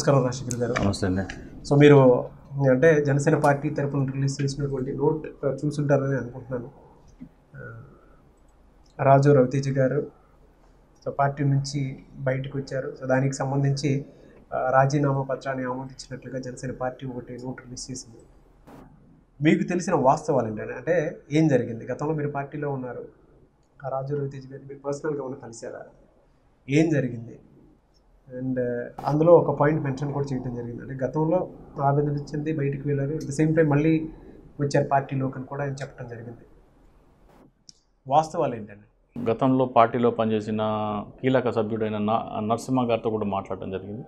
నమస్కారం రాజశేఖర్ గారు. నమస్తే అండి. సో మీరు అంటే జనసేన పార్టీ తరపున రిలీజ్ చేసినటువంటి నోట్ చూసుంటారని అనుకుంటున్నాను. రాజు రవితేజ గారు సో పార్టీ నుంచి బయటకు వచ్చారు. సో దానికి సంబంధించి రాజీనామా పత్రాన్ని ఆమోదించినట్లుగా జనసేన పార్టీ ఒకటి నోట్ రిలీజ్ చేసింది. మీకు తెలిసిన వాస్తవాలు ఏంటంటే అంటే ఏం జరిగింది? గతంలో మీరు పార్టీలో ఉన్నారు. ఆ రాజు రవితేజ గారిని మీరు పర్సనల్గా ఉన్న కలిసారా ఏం జరిగింది? అండ్ అందులో ఒక పాయింట్ మెన్షన్ కూడా చేయడం జరిగింది. అంటే గతంలో ఆవేదన ఇచ్చింది బయటికి వెళ్ళారు. అట్ ద సేమ్ టైం మళ్ళీ వచ్చారు పార్టీలోకి అని కూడా ఆయన చెప్పడం జరిగింది. వాస్తవాలు ఏంటండి? గతంలో పార్టీలో పనిచేసిన కీలక సభ్యుడైన నరసింహ గారితో కూడా మాట్లాడడం జరిగింది.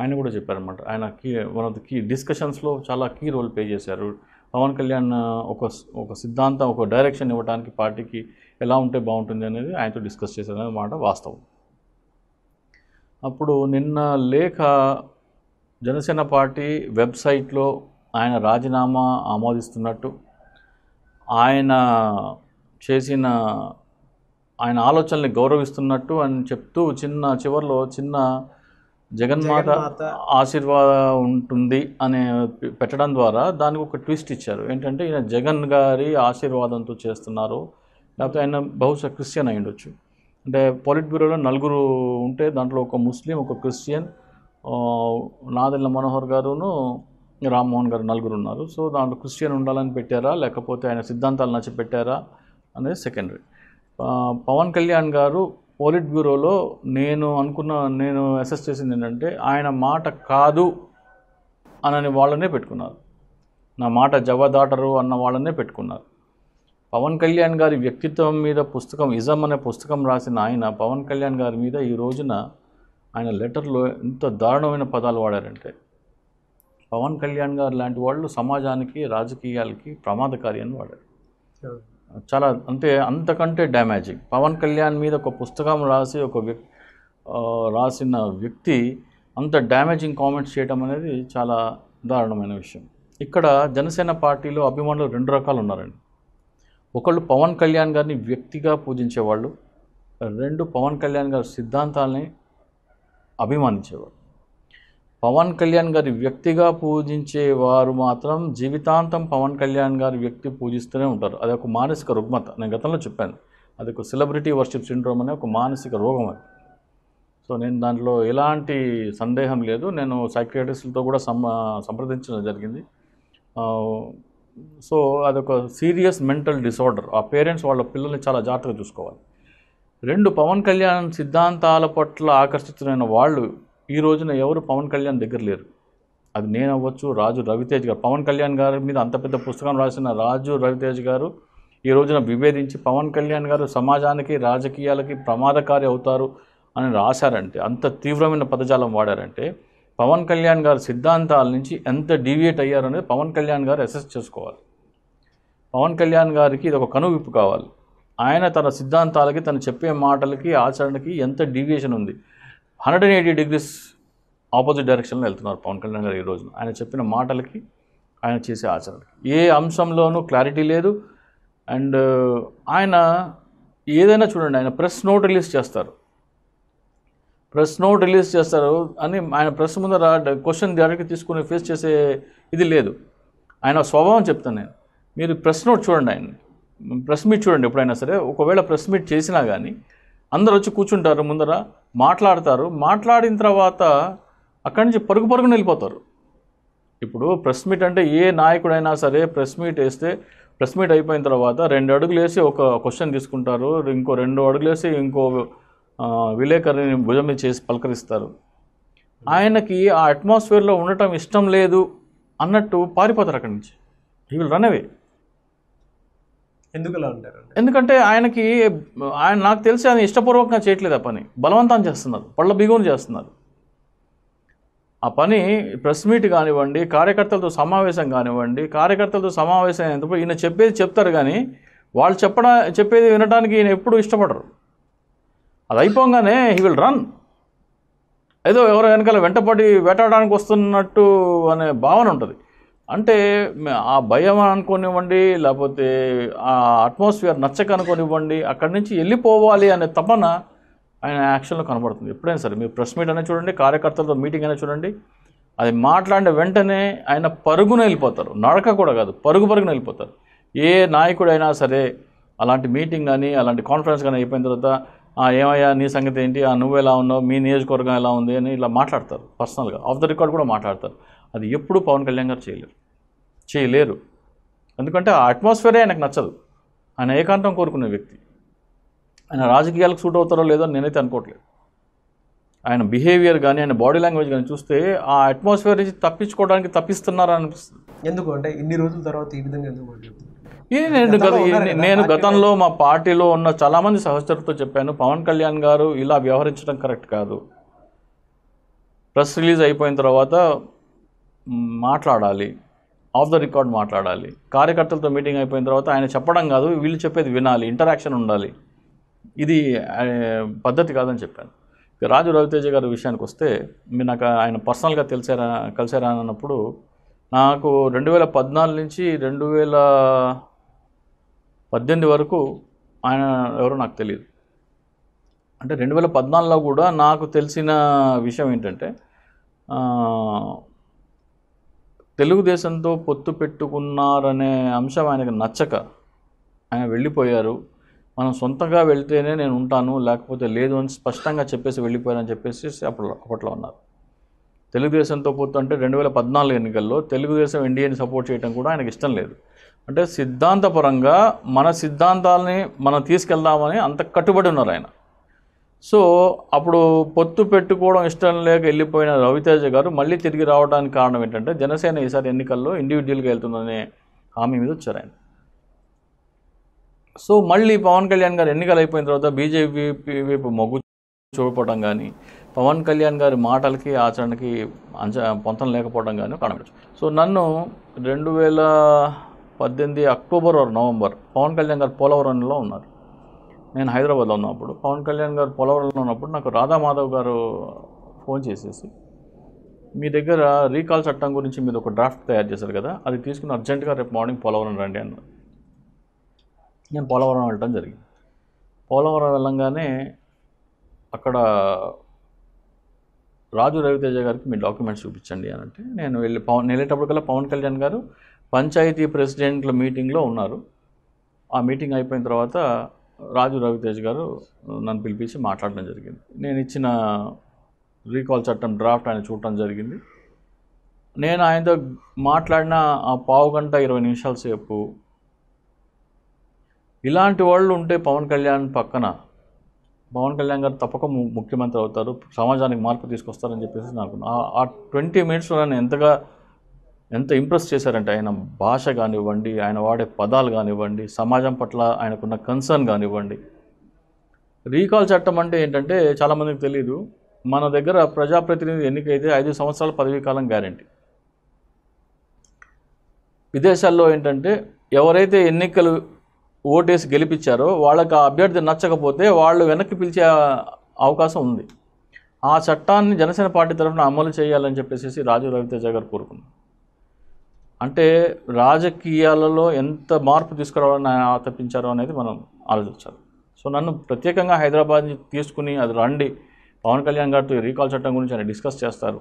ఆయన కూడా చెప్పారనమాట ఆయన key one of the key డిస్కషన్స్లో చాలా కీ రోల్ ప్లే చేశారు. పవన్ కళ్యాణ్ ఒక ఒక సిద్ధాంతం ఒక డైరెక్షన్ ఇవ్వడానికి పార్టీకి ఎలా ఉంటే బాగుంటుంది అనేది ఆయనతో డిస్కస్ చేశారనే మాట వాస్తవం. అప్పుడు నిన్న లేఖ జనసేన పార్టీ వెబ్సైట్లో ఆయన రాజీనామా ఆమోదిస్తున్నట్టు ఆయన చేసిన ఆయన ఆలోచనల్ని గౌరవిస్తున్నట్టు అని చెప్తూ చిన్న చివర్లో చిన్న జగన్మాత ఆశీర్వాదం ఉంటుంది అనే పెట్టడం ద్వారా దానికి ఒక ట్విస్ట్ ఇచ్చారు. ఏంటంటే ఈయన జగన్ గారి ఆశీర్వాదంతో చేస్తున్నారు. లేకపోతే ఆయన బహుశా క్రిస్టియన్ అయి ఉండొచ్చు అంటే పాలిట్ బ్యూరోలో నలుగురు ఉంటే దాంట్లో ఒక ముస్లిం ఒక క్రిస్టియన్ నాదెల్ల మనోహర్ గారును రామ్మోహన్ గారు నలుగురు ఉన్నారు. సో దాంట్లో క్రిస్టియన్ ఉండాలని పెట్టారా? లేకపోతే ఆయన సిద్ధాంతాలు నచ్చి పెట్టారా? అనేది సెకండరీ పవన్ కళ్యాణ్ గారు పోలిట్ బ్యూరోలో నేను అనుకున్న నేను అసెస్ చేసింది ఏంటంటే ఆయన మాట కాదు అనని వాళ్ళనే పెట్టుకున్నారు. నా మాట జవదాటరు అన్న వాళ్ళనే పెట్టుకున్నారు. పవన్ కళ్యాణ్ గారి వ్యక్తిత్వం మీద పుస్తకం ఇజం అనే పుస్తకం రాసిన ఆయన పవన్ కళ్యాణ్ గారి మీద ఈ రోజున ఆయన లెటర్లో ఎంత దారుణమైన పదాలు వాడారంటే పవన్ కళ్యాణ్ గారు లాంటి వాళ్ళు సమాజానికి రాజకీయాలకి ప్రమాదకారి అని వాడారు. చాలా అంటే అంతకంటే డ్యామేజింగ్. పవన్ కళ్యాణ్ మీద ఒక పుస్తకం రాసి ఒక వ్యక్తి రాసిన వ్యక్తి అంత డ్యామేజింగ్ కామెంట్స్ చేయడం అనేది చాలా దారుణమైన విషయం. ఇక్కడ జనసేన పార్టీలో అభిమానులు రెండు రకాలు ఉన్నారండి. ఒకళ్ళు పవన్ కళ్యాణ్ గారిని వ్యక్తిగా పూజించేవాళ్ళు రెండు పవన్ కళ్యాణ్ గారి సిద్ధాంతాలని అభిమానించేవాళ్ళు. పవన్ కళ్యాణ్ గారి వ్యక్తిగా పూజించేవారు మాత్రం జీవితాంతం పవన్ కళ్యాణ్ గారి వ్యక్తి పూజిస్తూనే ఉంటారు. అది ఒక మానసిక రుగ్మత. నేను గతంలో చెప్పాను. అది ఒక సెలబ్రిటీ వర్షిప్ సిండ్రోమ్ అనే ఒక మానసిక రోగం అది. సో నేను దాంట్లో ఎలాంటి సందేహం లేదు. నేను సైక్రియాటిస్టులతో కూడా సం సంప్రదించడం జరిగింది. సో అదొక సీరియస్ మెంటల్ డిసార్డర్. ఆ పేరెంట్స్ వాళ్ళ పిల్లల్ని చాలా జాగ్రత్తగా చూసుకోవాలి. రెండు పవన్ కళ్యాణ్ సిద్ధాంతాల పట్ల ఆకర్షితులైన వాళ్ళు ఈ రోజున ఎవరు పవన్ కళ్యాణ్ దగ్గర లేరు. అది నేను అవ్వచ్చు రాజు రవితేజ్ గారు. పవన్ కళ్యాణ్ గారి మీద అంత పెద్ద పుస్తకం రాసిన రాజు రవితేజ్ గారు ఈ రోజున విభేదించి పవన్ కళ్యాణ్ గారు సమాజానికి రాజకీయాలకి ప్రమాదకారి అవుతారు అని రాశారంటే అంత తీవ్రమైన పదజాలం వాడారంటే పవన్ కళ్యాణ్ గారి సిద్ధాంతాల నుంచి ఎంత డీవియేట్ అయ్యారనేది పవన్ కళ్యాణ్ గారు అసెస్ చేసుకోవాలి. పవన్ కళ్యాణ్ గారికి ఇది ఒక కనువిప్పు కావాలి. ఆయన తన సిద్ధాంతాలకి తను చెప్పే మాటలకి ఆచరణకి ఎంత డీవియేషన్ ఉంది. Hundred and eighty degrees opposite డైరెక్షన్లో వెళ్తున్నారు పవన్ కళ్యాణ్ గారు ఈ రోజున. ఆయన చెప్పిన మాటలకి ఆయన చేసే ఆచరణకి. ఏ అంశంలోనూ క్లారిటీ లేదు. అండ్ ఆయన ఏదైనా చూడండి ఆయన ప్రెస్ నోట్ రిలీజ్ చేస్తారు. ప్రెస్ నోట్ రిలీజ్ చేస్తారు అని ఆయన ప్రెస్ ముందర క్వశ్చన్ డైరెక్ట్గా తీసుకుని ఫేస్ చేసే ఇది లేదు. ఆయన స్వభావం చెప్తాను నేను. మీరు ప్రెస్ నోట్ చూడండి ఆయన ప్రెస్ మీట్ చూడండి ఎప్పుడైనా సరే. ఒకవేళ ప్రెస్ మీట్ చేసినా కానీ అందరు వచ్చి కూర్చుంటారు ముందర మాట్లాడతారు. మాట్లాడిన తర్వాత అక్కడి నుంచి పరుగు పరుగున వెళ్ళిపోతారు. ఇప్పుడు ప్రెస్ మీట్ అంటే ఏ నాయకుడైనా సరే ప్రెస్ మీట్ వేస్తే ప్రెస్ మీట్ అయిపోయిన తర్వాత రెండు అడుగులు వేసి ఒక క్వశ్చన్ తీసుకుంటారు. ఇంకో రెండు అడుగులు వేసి ఇంకో విలేకరిని భుజం మీద చేసి పలకరిస్తారు. ఆయనకి ఆ అట్మాస్ఫియర్లో ఉండటం ఇష్టం లేదు అన్నట్టు పారిపోతారు అక్కడి నుంచి. హీ విల్ రన్ అవే ఎందుకు అలా అంటారండి ఎందుకంటే ఆయనకి ఆయన నాకు తెలిసి ఆయన ఇష్టపూర్వకంగా చేయట్లేదు ఆ పని. బలవంతం చేస్తున్నారు. పళ్ళ బిగును చేస్తున్నారు. ఆ పని ప్రెస్ మీట్ కానివ్వండి కార్యకర్తలతో సమావేశం కానివ్వండి కార్యకర్తలతో సమావేశం అయినప్పుడు ఈయన చెప్పేది చెప్తారు కానీ వాళ్ళు చెప్పడా చెప్పేది వినడానికి ఈయన ఎప్పుడు ఇష్టపడరు. అది అయిపోగానే హీ విల్ రన్ ఏదో ఎవరో వెనకాల వెంటపడి వేటాడడానికి వస్తున్నట్టు అనే భావన ఉంటుంది. అంటే ఆ భయం అనుకోనివ్వండి లేకపోతే ఆ అట్మాస్ఫియర్ నచ్చక అనుకోనివ్వండి అక్కడి నుంచి వెళ్ళిపోవాలి అనే తపన ఆయన యాక్షన్లో కనబడుతుంది. ఎప్పుడైనా సరే మీరు ప్రెస్ మీట్ అయినా చూడండి కార్యకర్తలతో మీటింగ్ అయినా చూడండి అది మాట్లాడిన వెంటనే ఆయన పరుగున వెళ్ళిపోతారు. నడక కూడా కాదు పరుగు పరుగున వెళ్ళిపోతారు. ఏ నాయకుడైనా సరే అలాంటి మీటింగ్ కానీ అలాంటి కాన్ఫరెన్స్ కానీ అయిపోయిన తర్వాత ఏమయ్యా నీ సంగతి ఏంటి? ఆ, నువ్వు ఎలా ఉన్నావు? మీ నియోజకవర్గం ఎలా ఉంది? అని ఇలా మాట్లాడతారు. పర్సనల్గా. ఆఫ్ ద రికార్డ్ కూడా మాట్లాడతారు. అది ఎప్పుడు పవన్ కళ్యాణ్ గారు చేయలేరు. చేయలేరు. ఎందుకంటే ఆ అట్మాస్ఫియరే ఆయనకు నచ్చదు. ఆయన ఏకాంతం కోరుకునే వ్యక్తి. ఆయన రాజకీయాలకు సూట్ అవుతారో లేదో నేనైతే అనుకోవట్లేదు. ఆయన బిహేవియర్ కానీ ఆయన బాడీ లాంగ్వేజ్ కానీ చూస్తే ఆ అట్మాస్ఫియర్ నుంచి తప్పించుకోవడానికి తప్పిస్తున్నారా అనిపిస్తుంది ఎందుకు? అంటే ఇన్ని రోజుల తర్వాత ఈ విధంగా ఎందుకు నేను గత గతంలో నేను మా పార్టీలో ఉన్న చాలామంది సహచరులతో చెప్పాను పవన్ కళ్యాణ్ గారు ఇలా వ్యవహరించడం కరెక్ట్ కాదు. ప్రెస్ రిలీజ్ అయిపోయిన తర్వాత మాట్లాడాలి ఆఫ్ ద రికార్డ్ మాట్లాడాలి. కార్యకర్తలతో మీటింగ్ అయిపోయిన తర్వాత ఆయన చెప్పడం కాదు వీళ్ళు చెప్పేది వినాలి ఇంటరాక్షన్ ఉండాలి. ఇది పద్ధతి కాదని చెప్పాను. రాజు రవితేజ గారి విషయానికి వస్తే మీరు నాకు ఆయన పర్సనల్గా తెలిసారా కలిసారా అని అన్నప్పుడు నాకు రెండు వేల పద్నాలుగు నుంచి రెండు వేల పద్దెనిమిది వరకు ఆయన ఎవరో నాకు తెలియదు అంటే రెండు వేల పద్నాలుగులో కూడా నాకు తెలిసిన విషయం ఏంటంటే తెలుగుదేశంతో పొత్తు పెట్టుకున్నారనే అంశం ఆయనకు నచ్చక ఆయన వెళ్ళిపోయారు. మనం సొంతంగా వెళ్తేనే నేను ఉంటాను లేకపోతే లేదు అని స్పష్టంగా చెప్పేసి వెళ్ళిపోయారని చెప్పేసి అప్పుడు అప్పట్లో ఉన్నారు తెలుగుదేశంతో పొత్తు అంటే రెండు వేల పద్నాలుగు ఎన్నికల్లో తెలుగుదేశం ఎన్డీఏని సపోర్ట్ చేయడం కూడా ఆయనకు ఇష్టం లేదు. అంటే సిద్ధాంతపరంగా మన సిద్ధాంతాలని మనం తీసుకెళ్దామని అంత కట్టుబడి ఉన్నారు ఆయన. సో అప్పుడు పొత్తు పెట్టుకోవడం ఇష్టం లేక వెళ్ళిపోయిన రవితేజ గారు మళ్ళీ తిరిగి రావడానికి కారణం ఏంటంటే జనసేన ఈసారి ఎన్నికల్లో ఇండివిజువల్గా వెళ్తుందనే హామీ మీద వచ్చారు ఆయన. సో మళ్ళీ పవన్ కళ్యాణ్ గారు ఎన్నికలు అయిపోయిన తర్వాత బీజేపీ వైపు మొగ్గు చూపడం కానీ పవన్ కళ్యాణ్ గారి మాటలకి ఆచరణకి అంచ పొంతం లేకపోవడం కానీ కనబడచ్చు. సో నన్ను రెండు వేల పద్దెనిమిది October or November Pawan Kalyan గారు పోలవరంలో ఉన్నారు. నేను హైదరాబాద్లో ఉన్నప్పుడు పవన్ కళ్యాణ్ గారు పోలవరంలో ఉన్నప్పుడు నాకు రాధా మాధవ్ గారు ఫోన్ చేసేసి మీ దగ్గర రీకాల్ చట్టం గురించి మీరు ఒక డ్రాఫ్ట్ తయారు చేశారు కదా అది తీసుకుని అర్జెంటుగా రేపు మార్నింగ్ పోలవరం రండి అన్నారు. నేను పోలవరం వెళ్ళటం జరిగింది. పోలవరం వెళ్ళంగానే అక్కడ రాజు రవితేజ గారికి మీ డాక్యుమెంట్స్ చూపించండి అని అంటే నేను వెళ్ళి పవన్ వెళ్ళేటప్పటికల్లా పవన్ కళ్యాణ్ గారు పంచాయతీ ప్రెసిడెంట్ల మీటింగ్లో ఉన్నారు. ఆ మీటింగ్ అయిపోయిన తర్వాత రాజు రవితేజ్ గారు నన్ను పిలిపించి మాట్లాడడం జరిగింది. నేను ఇచ్చిన రీకాల్ చట్టం డ్రాఫ్ట్ ఆయన చూడటం జరిగింది. నేను ఆయనతో మాట్లాడిన ఆ పావు గంట ఇరవై నిమిషాల సేపు ఇలాంటి వాళ్ళు ఉంటే పవన్ కళ్యాణ్ పక్కన పవన్ కళ్యాణ్ గారు తప్పక ముఖ్యమంత్రి అవుతారు సమాజానికి మార్పు తీసుకొస్తారని చెప్పేసి నాకు ఆ- ట్వంటీ మినిట్స్లో నన్ను ఎంతగా ఎంత ఇంప్రెస్ చేశారంటే ఆయన భాష కానివ్వండి ఆయన వాడే పదాలు కానివ్వండి సమాజం పట్ల ఆయనకున్న కన్సర్న్ కానివ్వండి. రీకాల్ చట్టం అంటే ఏంటంటే చాలామందికి తెలియదు మన దగ్గర ప్రజాప్రతినిధి ఎన్నికైతే ఐదు సంవత్సరాల పదవీ కాలం గ్యారంటీ. విదేశాల్లో ఏంటంటే ఎవరైతే ఎన్నికలు ఓటేసి గెలిపించారో వాళ్ళకి ఆ అభ్యర్థి నచ్చకపోతే వాళ్ళు వెనక్కి పిలిచే అవకాశం ఉంది. ఆ చట్టాన్ని జనసేన పార్టీ తరఫున అమలు చేయాలని చెప్పేసి రాజు రవితేజ గారు కోరుకున్నారు. అంటే రాజకీయాలలో ఎంత మార్పు తీసుకురావాలని ఆయన ఆతపించారో అనేది మనం ఆలోచించాలి. సో నన్ను ప్రత్యేకంగా హైదరాబాద్ నుంచి తీసుకుని అది రండి. పవన్ కళ్యాణ్ గారితో ఈ రీకాల్ చట్టం గురించి ఆయన డిస్కస్ చేస్తారు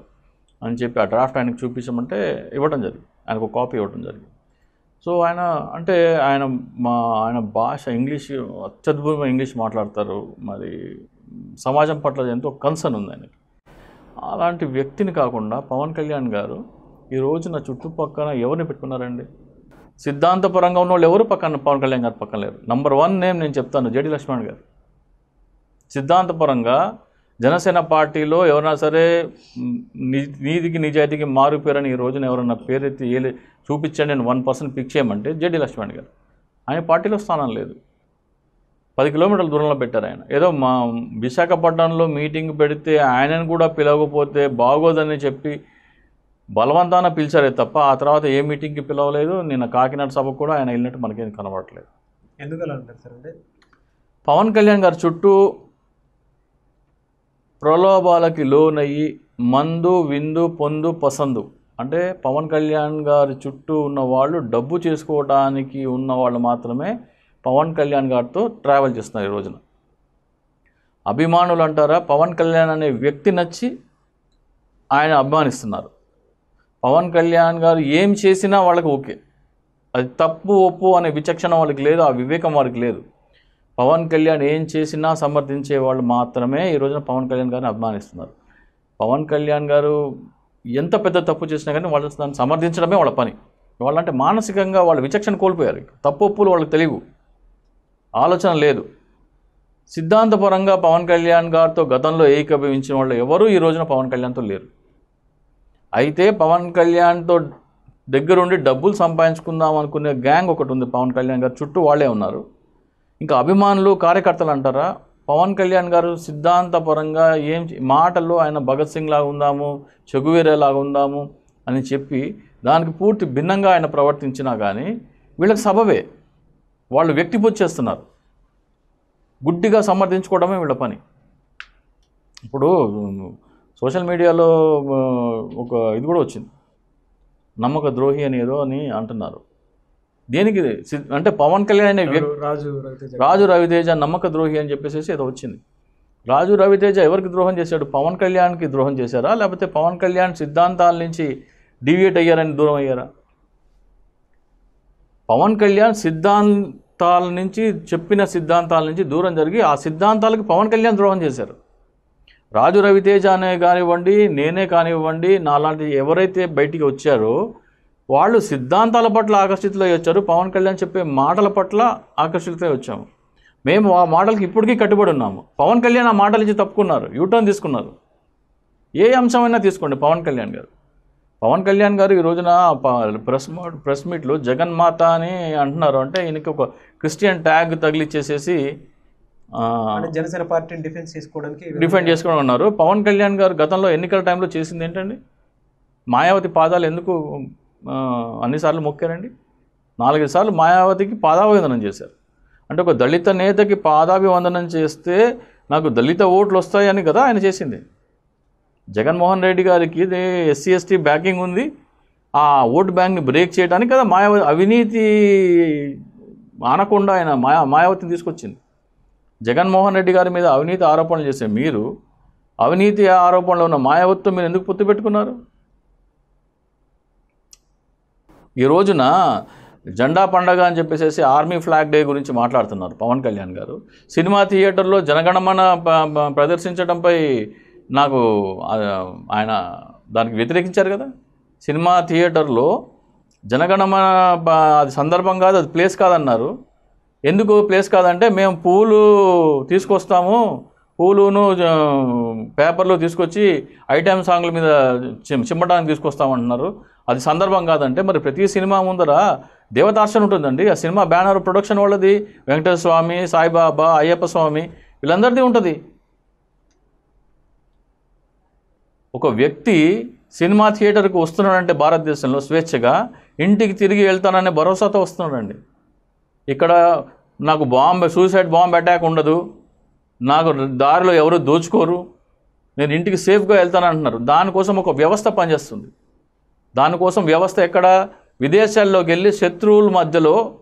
అని చెప్పి ఆ డ్రాఫ్ట్ ఆయనకు చూపించమంటే ఇవ్వడం జరిగింది. ఆయనకు ఒక కాపీ ఇవ్వడం జరిగింది. సో ఆయన అంటే ఆయన మా ఆయన భాష ఇంగ్లీష్ అత్యద్భుతమైన ఇంగ్లీష్ మాట్లాడతారు. మరి సమాజం పట్ల ఎంతో కన్సర్న్ ఉంది ఆయనకి. అలాంటి వ్యక్తిని కాకుండా పవన్ కళ్యాణ్ గారు ఈ రోజున చుట్టుపక్కల ఎవరిని పెట్టుకున్నారండి? సిద్ధాంతపరంగా ఉన్న వాళ్ళు ఎవరు పక్కన పవన్ కళ్యాణ్ గారు పక్కన లేరు. నంబర్ వన్ నేమ్ నేను చెప్తాను జడి లక్ష్మణ్ గారు. సిద్ధాంతపరంగా జనసేన పార్టీలో ఎవరైనా సరే నీతికి నిజాయితీకి మారుపేరని ఈ రోజున ఎవరైనా పేరెత్తి ఏలి చూపించండి నేను వన్ పర్సెంట్ పిక్ చేయమంటే జేడి లక్ష్మణ్ గారు. ఆయన పార్టీలో స్థానం లేదు. పది కిలోమీటర్ల దూరంలో పెట్టారు ఆయన. ఏదో మా విశాఖపట్నంలో మీటింగ్ పెడితే ఆయనను కూడా పిలవకపోతే బాగోదని చెప్పి బలవంతాన పిలిచారే తప్ప ఆ తర్వాత ఏ మీటింగ్కి పిలవలేదు. నిన్న కాకినాడ సభకు కూడా ఆయన వెళ్ళినట్టు మనకేం కనబడట్లేదు. ఎందుకు అలా అంటారు సార్ అంటే? పవన్ కళ్యాణ్ గారి చుట్టూ ప్రలోభాలకి లోనయ్యి మందు విందు పొందు పసందు. అంటే పవన్ కళ్యాణ్ గారి చుట్టూ ఉన్న వాళ్ళు డబ్బు చేసుకోవడానికి ఉన్న వాళ్ళు మాత్రమే పవన్ కళ్యాణ్ గారితో ట్రావెల్ చేస్తున్నారు ఈ రోజున. అభిమానులు అంటారా పవన్ కళ్యాణ్ అనే వ్యక్తి నచ్చి ఆయన అభిమానిస్తున్నారు. పవన్ కళ్యాణ్ గారు ఏం చేసినా వాళ్ళకి ఓకే. అది తప్పు ఒప్పు అనే విచక్షణ వాళ్ళకి లేదు ఆ వివేకం వారికి లేదు. పవన్ కళ్యాణ్ ఏం చేసినా సమర్థించే వాళ్ళు మాత్రమే ఈ రోజున పవన్ కళ్యాణ్ గారిని అభిమానిస్తున్నారు. పవన్ కళ్యాణ్ గారు ఎంత పెద్ద తప్పు చేసినా కానీ వాళ్ళు దాన్ని సమర్థించడమే వాళ్ళ పని. వాళ్ళంటే మానసికంగా వాళ్ళు విచక్షణ కోల్పోయారు. తప్పులు వాళ్ళకి తెలియవు. ఆలోచన లేదు. సిద్ధాంతపరంగా పవన్ కళ్యాణ్ గారితో గతంలో ఏకీభవించిన వాళ్ళు ఎవరూ ఈ రోజున పవన్ కళ్యాణ్తో లేరు. అయితే పవన్ కళ్యాణ్తో దగ్గరుండి డబ్బులు సంపాదించుకుందాం అనుకునే గ్యాంగ్ ఒకటి ఉంది. పవన్ కళ్యాణ్ గారు చుట్టూ వాళ్ళే ఉన్నారు. ఇంకా అభిమానులు కార్యకర్తలు అంటారా? పవన్ కళ్యాణ్ గారు సిద్ధాంతపరంగా ఏం మాటల్లో ఆయన భగత్ సింగ్ లాగా ఉందాము చెగువేరే లాగా ఉందాము అని చెప్పి దానికి పూర్తి భిన్నంగా ఆయన ప్రవర్తించినా కానీ వీళ్ళకి సబవే వాళ్ళు వ్యక్తిపూర్తి చేస్తున్నారు. గుడ్డిగా సమర్థించుకోవడమే వీళ్ళ పని. ఇప్పుడు సోషల్ మీడియాలో ఒక ఇది కూడా వచ్చింది. నమ్మక ద్రోహి అని ఏదో అని అంటున్నారు. దేనికి అంటే పవన్ కళ్యాణ్ అనే రాజు రాజు రవితేజ నమ్మక ద్రోహి అని చెప్పేసి ఏదో వచ్చింది. రాజు రవితేజ ఎవరికి ద్రోహం చేశాడు? పవన్ కళ్యాణ్కి ద్రోహం చేశారా? లేకపోతే పవన్ కళ్యాణ్ సిద్ధాంతాల నుంచి డివియేట్ అయ్యారని దూరం అయ్యారా? పవన్ కళ్యాణ్ సిద్ధాంతాల నుంచి చెప్పిన సిద్ధాంతాల నుంచి దూరం జరిగి ఆ సిద్ధాంతాలకు పవన్ కళ్యాణ్ ద్రోహం చేశారు. రాజు రవితేజ అనే కానివ్వండి నేనే కానివ్వండి నాలాంటి ఎవరైతే బయటికి వచ్చారో వాళ్ళు సిద్ధాంతాల పట్ల ఆకర్షితులై వచ్చారు. పవన్ కళ్యాణ్ చెప్పే మాటల పట్ల ఆకర్షితులై వచ్చాము. మేము ఆ మాటలకి ఇప్పటికీ కట్టుబడి ఉన్నాము. పవన్ కళ్యాణ్ ఆ మాటల నుంచి తప్పుకున్నారు. యూటర్న్ తీసుకున్నారు. ఏ అంశమైనా తీసుకోండి పవన్ కళ్యాణ్ గారు. పవన్ కళ్యాణ్ గారు ఈ రోజున ప్రెస్ ప్రెస్ మీట్లో జగన్మాత అని అంటున్నారు. అంటే ఈయనకి ఒక క్రిస్టియన్ ట్యాగ్ తగిలిచ్చేసేసి జనసేన పార్టీని డిఫెన్స్ చేసుకోవడానికి డిఫెండ్ చేసుకుని ఉన్నారు. పవన్ కళ్యాణ్ గారు గతంలో ఎన్నికల టైంలో చేసింది ఏంటండి? మాయావతి పాదాలు ఎందుకు అన్నిసార్లు మొక్కారండి? నాలుగైదు సార్లు మాయావతికి పాదాభివందనం చేశారు. అంటే ఒక దళిత నేతకి పాదాభివందనం చేస్తే నాకు దళిత ఓట్లు వస్తాయని కదా ఆయన చేసింది. జగన్మోహన్ రెడ్డి గారికి ఇది ఎస్సీ ఎస్టీ బ్యాకింగ్ ఉంది. ఆ ఓటు బ్యాంక్ని బ్రేక్ చేయడానికి కదా మాయావతి అవినీతి ఆనకుండా ఆయన మాయా మాయావతిని తీసుకొచ్చింది. జగన్మోహన్ రెడ్డి గారి మీద అవినీతి ఆరోపణలు చేసే మీరు అవినీతి ఆరోపణలో ఉన్న మాయావతితో మీరు ఎందుకు పొత్తు పెట్టుకున్నారు? ఈ రోజున జెండా పండగ అని చెప్పేసి ఆర్మీ ఫ్లాగ్ డే గురించి మాట్లాడుతున్నారు పవన్ కళ్యాణ్ గారు. సినిమా థియేటర్లో జనగణమన ప- ప్రదర్శించడంపై నాకు ఆయన దానికి వ్యతిరేకించారు కదా? సినిమా థియేటర్లో జనగణమన అది సందర్భం కాదు అది ప్లేస్ కాదన్నారు. ఎందుకు ప్లేస్ కాదంటే మేము పూలు తీసుకొస్తాము పూలును జ- పేపర్లు తీసుకొచ్చి ఐటమ్ సాంగ్ల మీద చిమ్- చిమ్మటానికి తీసుకొస్తామంటున్నారు. అది సందర్భం కాదంటే మరి ప్రతి సినిమా ముందర దేవతార్చన ఉంటుందండి. ఆ సినిమా బ్యానర్ ప్రొడక్షన్ వాళ్ళది. వెంకటేశ్వర స్వామి సాయిబాబా అయ్యప్ప స్వామి వీళ్ళందరిది ఉంటుంది. ఒక వ్యక్తి సినిమా థియేటర్కి వస్తున్నాడంటే భారతదేశంలో స్వేచ్ఛగా ఇంటికి తిరిగి వెళ్తాననే భరోసాతో వస్తున్నాడండి. ఇక్కడ నాకు బాంబ్ సూసైడ్ బాంబ్ అటాక్ ఉండదు. నాకు దారిలో ఎవరు దోచుకోరు. నేను ఇంటికి సేఫ్గా వెళ్తాను అంటున్నారు. దానికోసం ఒక వ్యవస్థ పనిచేస్తుంది. దానికోసం వ్యవస్థ ఎక్కడ? విదేశాల్లోకి వెళ్ళి శత్రువుల మధ్యలో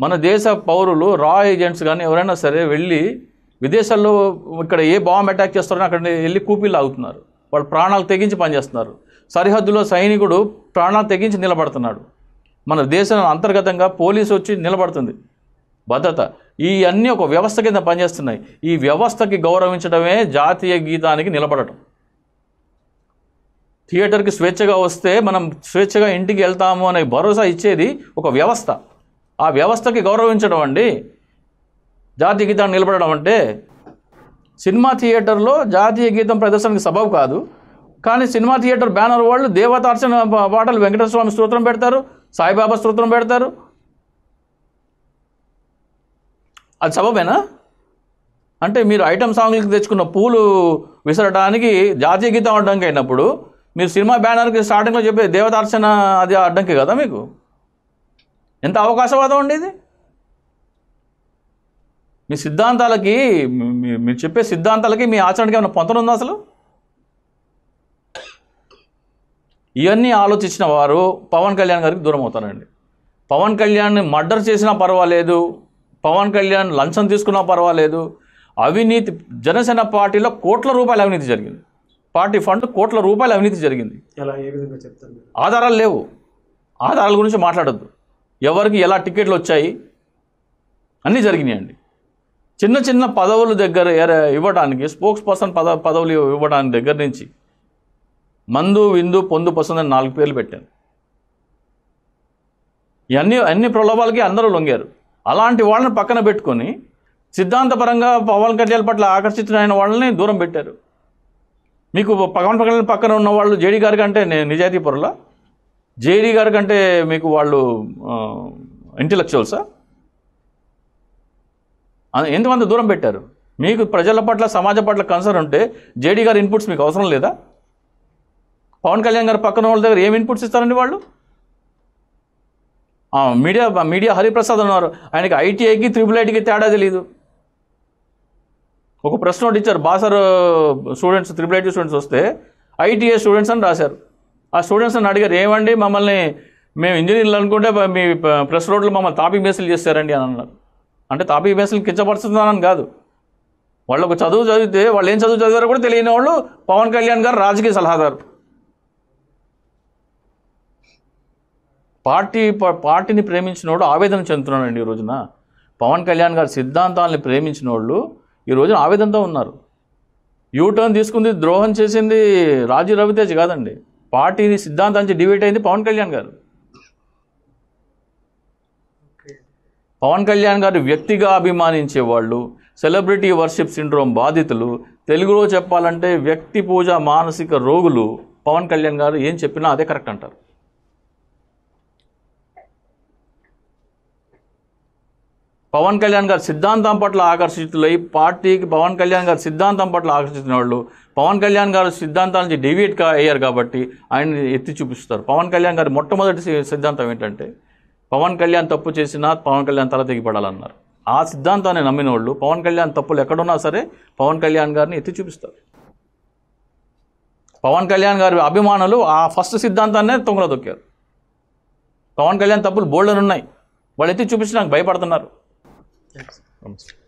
మన దేశ పౌరులు రా ఏజెంట్స్ కానీ ఎవరైనా సరే వెళ్ళి విదేశాల్లో ఇక్కడ ఏ బాంబ్ అటాక్ చేస్తారో అక్కడ వెళ్ళి కూపీలు ఆగుతున్నారు వాళ్ళు ప్రాణాలు తెగించి పనిచేస్తున్నారు. సరిహద్దులో సైనికుడు ప్రాణాలు తెగించి నిలబడుతున్నాడు. మన దేశం అంతర్గతంగా పోలీసు వచ్చి నిలబడుతుంది. భద్రత. ఈ అన్నీ ఒక వ్యవస్థ కింద పనిచేస్తున్నాయి. ఈ వ్యవస్థకి గౌరవించడమే జాతీయ గీతానికి నిలబడటం. థియేటర్కి స్వేచ్ఛగా వస్తే మనం స్వేచ్ఛగా ఇంటికి వెళ్తాము అనే భరోసా ఇచ్చేది ఒక వ్యవస్థ. ఆ వ్యవస్థకి గౌరవించడం అండి. జాతీయ గీతాన్ని నిలబడడం అంటే సినిమా థియేటర్లో జాతీయ గీతం ప్రదర్శనకి సబబు కాదు. కానీ సినిమా థియేటర్ బ్యానర్ వాళ్ళు దేవతార్చన పాటలు వెంకటేశ్వర స్వామి స్తోత్రం పెడతారు సాయిబాబా స్తోత్రం పెడతారు అది సబబేనా? అంటే మీరు ఐటమ్ సాంగ్లకి తెచ్చుకున్న పూలు విసరడానికి జాతీయ గీతం అడ్డంకి అయినప్పుడు మీరు సినిమా బ్యానర్కి స్టార్టింగ్లో చెప్పే దేవతార్చన అది అడ్డంకి కదా మీకు? ఎంత అవకాశవాదం అండి ఇది? మీ సిద్ధాంతాలకి మీ- మీరు చెప్పే సిద్ధాంతాలకి మీ ఆచరణకి ఏమైనా పొంతనుందా అసలు? ఇవన్నీ ఆలోచించిన వారు పవన్ కళ్యాణ్ గారికి దూరం అవుతారండి. పవన్ కళ్యాణ్ని మర్డర్ చేసినా పర్వాలేదు. పవన్ కళ్యాణ్ లంచం తీసుకున్నా పర్వాలేదు. అవినీతి జనసేన పార్టీలో కోట్ల రూపాయల అవినీతి జరిగింది. పార్టీ ఫండ్ కోట్ల రూపాయల అవినీతి జరిగింది. ఎలా ఏ విధంగా చెప్తారు మీరు? ఆధారాలు లేవు. ఆధారాల గురించి మాట్లాడొద్దు. ఎవరికి ఎలా టికెట్లు వచ్చాయి? అన్నీ జరిగినాయండి చిన్న చిన్న పదవుల దగ్గర ఇవ్వడానికి స్పోక్స్ పర్సన్ పద పదవులు ఇవ్వడానికి దగ్గర నుంచి మందు విందు పొందు పసందని నాలుగు పేర్లు పెట్టాను. ఇవన్నీ అన్ని ప్రలోభాలకి అందరూ లొంగారు. అలాంటి వాళ్ళని పక్కన పెట్టుకొని సిద్ధాంతపరంగా పవన్ కళ్యాణ్ పట్ల ఆకర్షితులైన వాళ్ళని దూరం పెట్టారు. మీకు పవన్ కళ్యాణ్ పక్కన ఉన్న వాళ్ళు జేడీ గారి కంటే నేను నిజాయితీ జేడీ గారి కంటే మీకు వాళ్ళు ఇంటలెక్చువల్సా ఎంతమంది దూరం పెట్టారు? మీకు ప్రజల పట్ల సమాజం పట్ల కన్సర్న్ ఉంటే జేడీ గారి ఇన్పుట్స్ మీకు అవసరం లేదా? పవన్ కళ్యాణ్ గారి పక్కన వాళ్ళ దగ్గర ఏం ఇన్పుట్స్ ఇస్తారండి వాళ్ళు? మీడియా మీడియా హరిప్రసాద్ ఉన్నారు ఆయనకి ఐటీఐకి త్రిబుల్ ఐటీకి తేడా తెలియదు ఒక ప్రశ్న ఒకటి ఇచ్చారు. Basar students triple IT students వస్తే ఐటీఐ స్టూడెంట్స్ అని రాశారు. ఆ స్టూడెంట్స్ అని అడిగారు ఏమండి మమ్మల్ని మేము ఇంజనీర్లు అనుకుంటే మీ ప్రెస్ రోడ్లు మమ్మల్ని తాపీ బేసులు చేస్తారండి అని అన్నారు. అంటే తాపీ బేసులు కించపరుస్తున్నానని కాదు. వాళ్ళు ఒక చదువు చదివితే వాళ్ళు ఏం చదువు చదివారో కూడా తెలియని వాళ్ళు పవన్ కళ్యాణ్ గారు రాజకీయ సలహాదారు. పార్టీ పార్టీని పార్టీని ప్రేమించినోడు ఆవేదన చెందుతున్నాడండి ఈ రోజున. పవన్ కళ్యాణ్ గారి సిద్ధాంతాలని ప్రేమించిన వాళ్ళు ఈ రోజున ఆవేదనతో ఉన్నారు. యూటర్న్ తీసుకుంది ద్రోహం చేసింది రాజీ రవితేజ్ కాదండి. పార్టీని సిద్ధాంతానికి డివైట్ అయింది పవన్ కళ్యాణ్ గారు. పవన్ కళ్యాణ్ గారు వ్యక్తిగా అభిమానించే వాళ్ళు సెలబ్రిటీ వర్షిప్ సిండ్రోమ్ బాధితులు తెలుగులో చెప్పాలంటే వ్యక్తి పూజ మానసిక రోగులు పవన్ కళ్యాణ్ గారు ఏం చెప్పినా అదే కరెక్ట్ అంటారు. పవన్ కళ్యాణ్ గారి సిద్ధాంతం పట్ల ఆకర్షితులై పార్టీకి పవన్ కళ్యాణ్ గారి సిద్ధాంతం పట్ల ఆకర్షించిన వాళ్ళు పవన్ కళ్యాణ్ గారు సిద్ధాంతాల నుంచి డెవియేట్ అయ్యారు కాబట్టి ఆయన్ని ఎత్తి చూపిస్తారు పవన్ కళ్యాణ్ గారి మొట్టమొదటి సిద్ధాంతం ఏంటంటే పవన్ కళ్యాణ్ తప్పు చేసినా పవన్ కళ్యాణ్ తల తెగిపడాలన్నారు ఆ సిద్ధాంతాన్ని నమ్మిన వాళ్ళు పవన్ కళ్యాణ్ తప్పులు ఎక్కడున్నా సరే పవన్ కళ్యాణ్ గారిని ఎత్తి చూపిస్తారు పవన్ కళ్యాణ్ గారి అభిమానులు ఆ ఫస్ట్ సిద్ధాంతాన్నే తొంగలో దొక్కారు పవన్ కళ్యాణ్ తప్పులు బోల్డెన్ ఉన్నాయి వాళ్ళు ఎత్తి చూపించడానికి నాకు భయపడుతున్నారు థ్యాంక్స్ నమస్తే